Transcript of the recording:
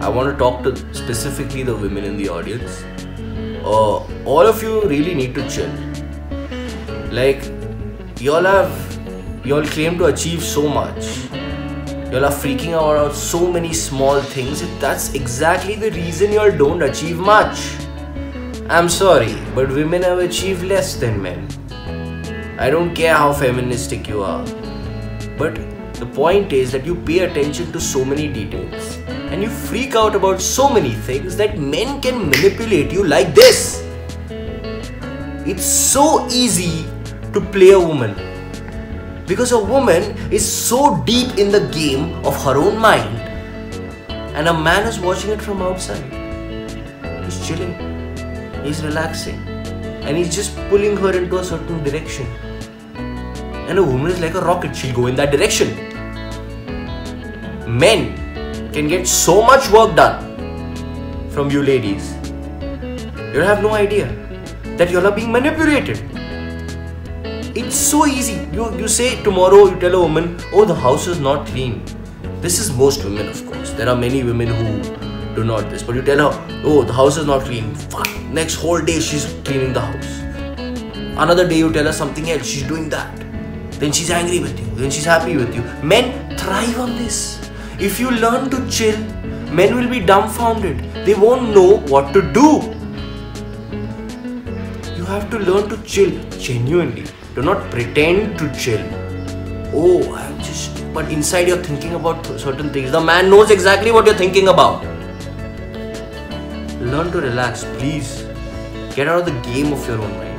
I want to talk to specifically the women in the audience. Uh, all of you really need to chill. Like, y'all have, y'all claim to achieve so much. Y'all are freaking out about so many small things. That's exactly the reason y'all don't achieve much. I'm sorry, but women have achieved less than men. I don't care how feministic you are. But the point is that you pay attention to so many details and you freak out about so many things that men can manipulate you like this. It's so easy to play a woman because a woman is so deep in the game of her own mind and a man is watching it from outside. He's chilling, he's relaxing, and he's just pulling her into a certain direction. And a woman is like a rocket, she'll go in that direction. Men can get so much work done from you ladies. You have no idea that you are being manipulated. It's so easy. You, you say tomorrow, you tell a woman, oh, the house is not clean. This is most women, of course. There are many women who do not this. But you tell her, oh, the house is not clean. Fine. Next whole day, she's cleaning the house. Another day, you tell her something else. She's doing that. Then she's angry with you. Then she's happy with you. Men thrive on this. If you learn to chill, men will be dumbfounded. They won't know what to do. You have to learn to chill genuinely. Do not pretend to chill. Oh, I'm just. But inside you're thinking about certain things. The man knows exactly what you're thinking about. Learn to relax, please. Get out of the game of your own mind.